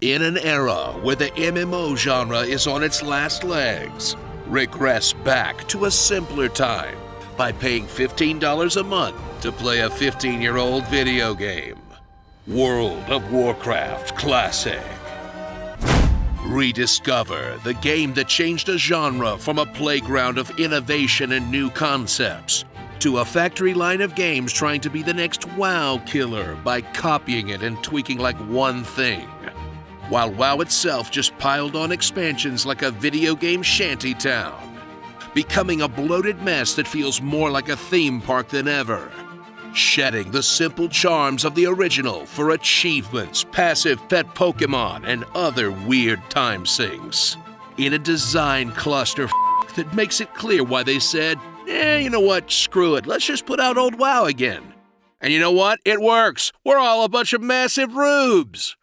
In an era where the MMO genre is on its last legs, regress back to a simpler time by paying $15 a month to play a 15 year old video game. World of Warcraft Classic. Rediscover the game that changed a genre from a playground of innovation and new concepts to a factory line of games trying to be the next WoW killer by copying it and tweaking like one thing. While WoW itself just piled on expansions like a video game shanty town, becoming a bloated mess that feels more like a theme park than ever shedding the simple charms of the original for achievements, passive pet Pokemon, and other weird time sinks. In a design cluster that makes it clear why they said, eh, you know what, screw it, let's just put out old WoW again. And you know what? It works. We're all a bunch of massive rubes.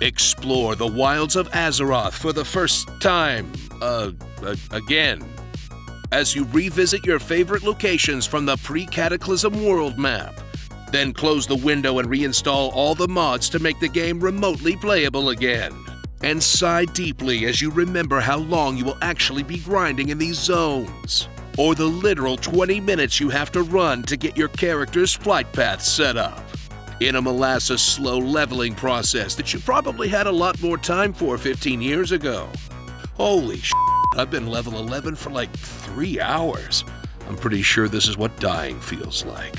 Explore the wilds of Azeroth for the first time, uh, uh again as you revisit your favorite locations from the pre-Cataclysm world map. Then close the window and reinstall all the mods to make the game remotely playable again. And sigh deeply as you remember how long you will actually be grinding in these zones. Or the literal 20 minutes you have to run to get your character's flight path set up. In a molasses slow leveling process that you probably had a lot more time for 15 years ago. Holy sh! I've been level 11 for like three hours. I'm pretty sure this is what dying feels like.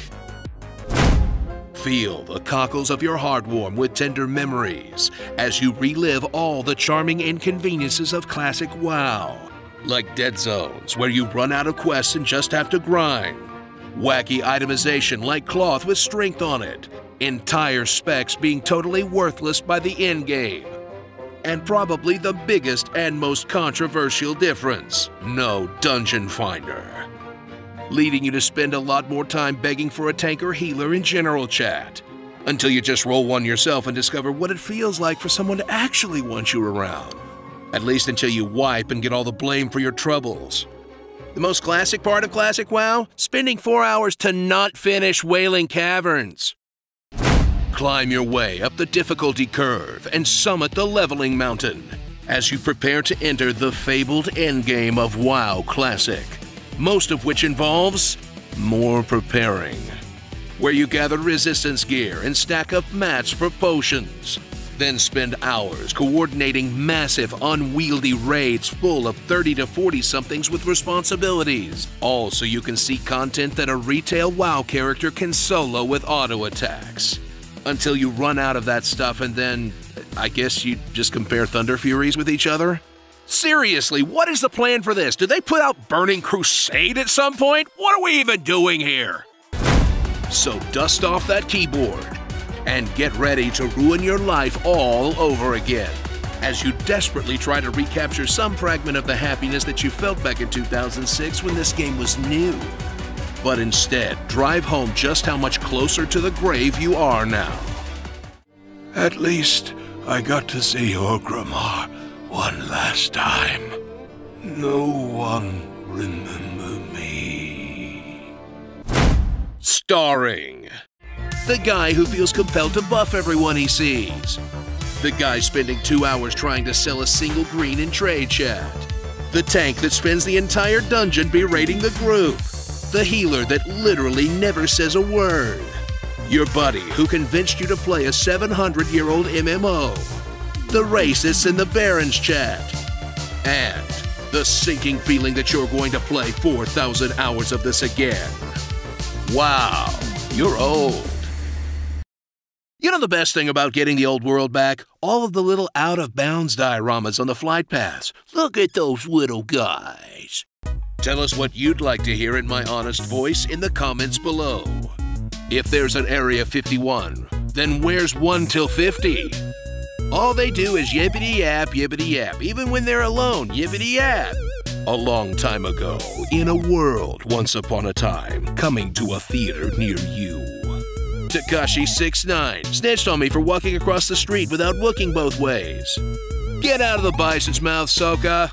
Feel the cockles of your heart warm with tender memories as you relive all the charming inconveniences of classic WoW. Like dead zones, where you run out of quests and just have to grind. Wacky itemization like cloth with strength on it. Entire specs being totally worthless by the end game and probably the biggest and most controversial difference no Dungeon Finder. Leading you to spend a lot more time begging for a tank or healer in general chat, until you just roll one yourself and discover what it feels like for someone to actually want you around. At least until you wipe and get all the blame for your troubles. The most classic part of Classic WoW? Spending four hours to not finish Wailing Caverns. Climb your way up the difficulty curve and summit the leveling mountain as you prepare to enter the fabled endgame of WoW Classic, most of which involves more preparing, where you gather resistance gear and stack up mats for potions. Then spend hours coordinating massive, unwieldy raids full of 30 to 40 somethings with responsibilities. All so you can see content that a retail WoW character can solo with auto attacks until you run out of that stuff and then uh, I guess you just compare Thunder Furies with each other? Seriously, what is the plan for this? Do they put out Burning Crusade at some point? What are we even doing here? So dust off that keyboard and get ready to ruin your life all over again as you desperately try to recapture some fragment of the happiness that you felt back in 2006 when this game was new but instead drive home just how much closer to the grave you are now. At least I got to see Orgrimmar one last time. No one remember me. Starring the guy who feels compelled to buff everyone he sees. The guy spending two hours trying to sell a single green in trade chat. The tank that spends the entire dungeon berating the group the healer that literally never says a word, your buddy who convinced you to play a 700 year old MMO, the racists in the Barrens chat, and the sinking feeling that you're going to play 4,000 hours of this again. Wow, you're old. You know the best thing about getting the old world back? All of the little out of bounds dioramas on the flight paths. Look at those little guys. Tell us what you'd like to hear in my honest voice in the comments below. If there's an Area 51, then where's 1 till 50? All they do is yippity yap, yippity yap, even when they're alone, yippity yap. A long time ago, in a world once upon a time, coming to a theater near you. Tekashi69 snitched on me for walking across the street without looking both ways. Get out of the bison's mouth, Sokka.